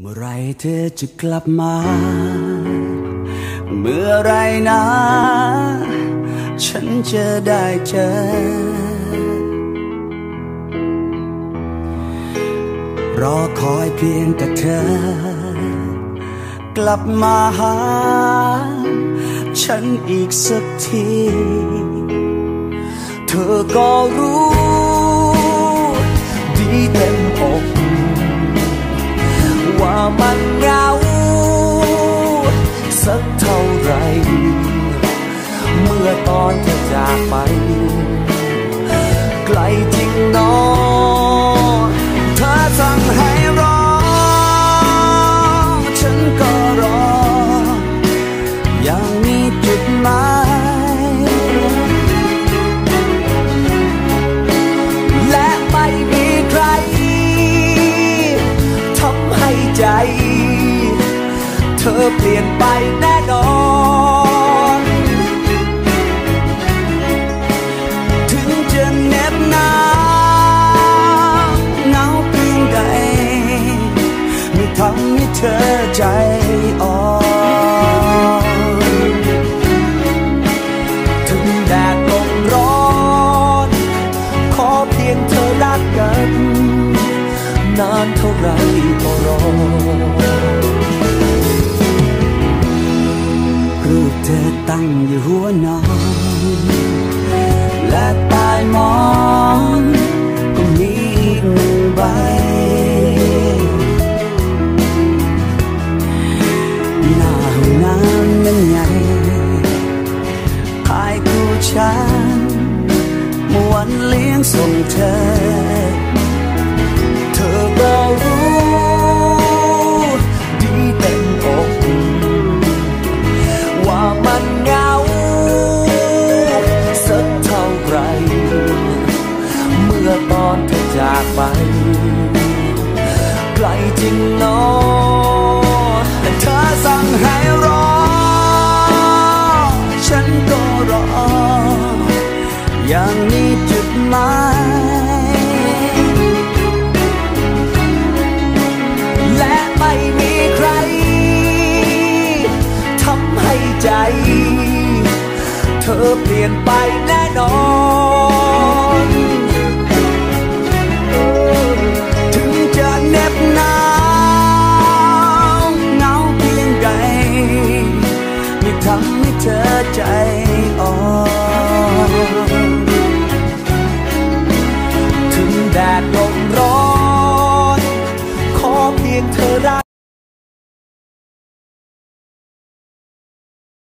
เมื่อไรเธอจะกลับมา เมื่อไรนะ ฉันจะได้เจอ รอคอยเพียงแต่เธอ กลับมาหา ฉันอีกสักที เธอก็รู้ ดีเต็มอก นอเธอสั่งให้รอ ฉันก็รอ อย่างมีจุดหมาย และไม่มีใครทำให้ใจ เธอเปลี่ยน ธอใจอ่อนถึงแดดลมร้อน ขอเพียงเธอรักกัน นานเท่าไรก็รอรูปเธอตั้งอยู่หัวนอน หมายและไม่มีใครทำให้ใจ เธอเปลี่ยนไปแน่นอน